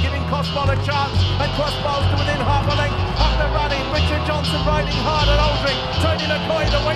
giving Crossball a chance. And Crossball's to within half a length the running. Richard Johnson riding hard at Aldring. Tony McCoy, the wasting.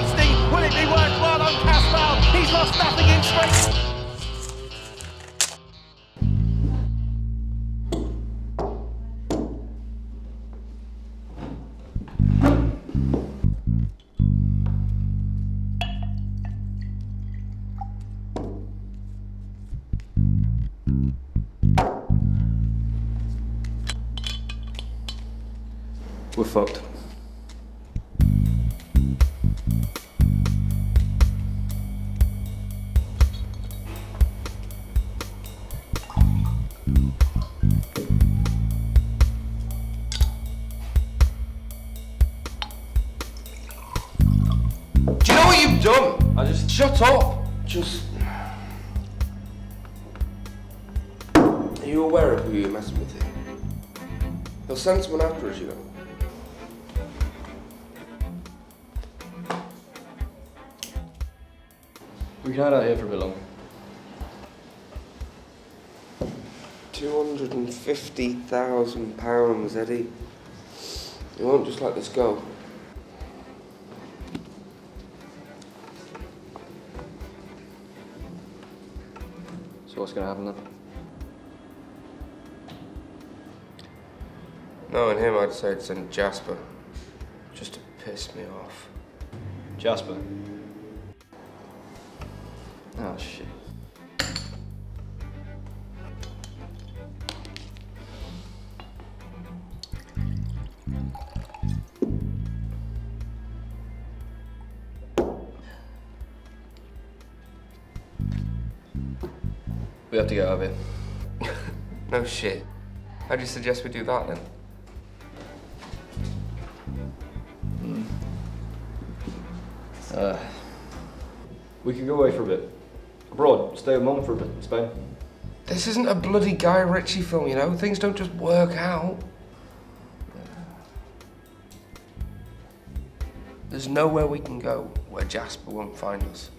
We're fucked. Do you know what you've done? I just Shut up. just Are you aware of who you're messing with here? He'll send someone after us, you know. We can hide out here for a bit longer. Two hundred and fifty thousand pounds, Eddie. You won't just let this go. So what's gonna happen then? Knowing him, I'd say it's in Jasper. Just to piss me off. Jasper. Oh shit. We have to get out of here. No shit. How do you suggest we do that then? Uh, we could go away for a bit. Abroad, stay with mum for a bit in Spain. This isn't a bloody Guy Ritchie film, you know? Things don't just work out. There's nowhere we can go where Jasper won't find us.